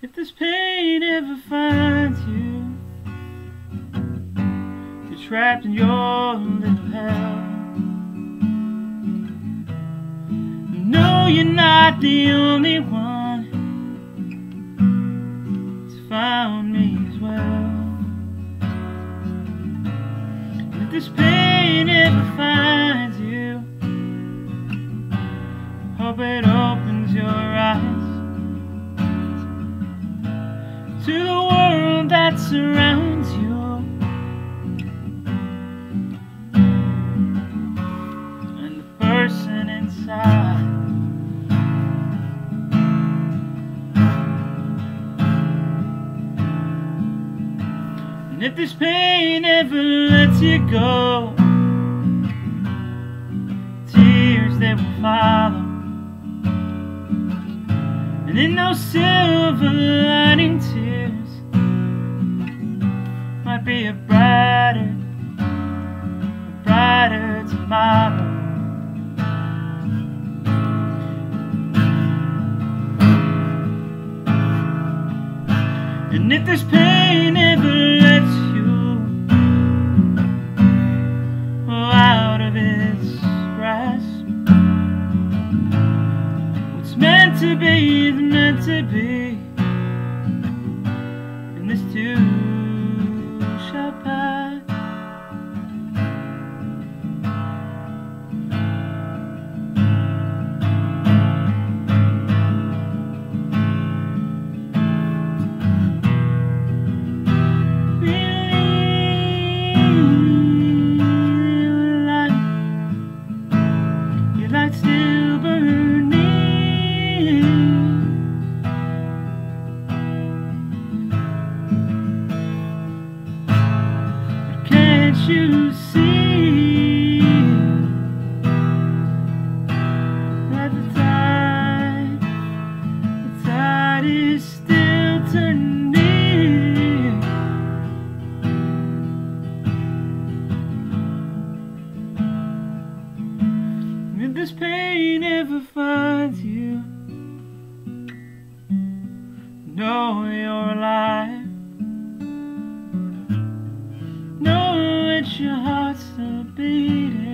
If this pain ever finds you, you're trapped in your little hell. No, you're not the only one. It's found me as well. If this pain ever finds you, hope it opens to the world that surrounds you. And the person inside. And if this pain ever lets you go, And in those silver lining tears might be a brighter, a brighter tomorrow. And if this pain ever to be is meant to be, you see that the tide, the tide is still turning? If this pain ever finds you, know you're alive. your heart's still beating.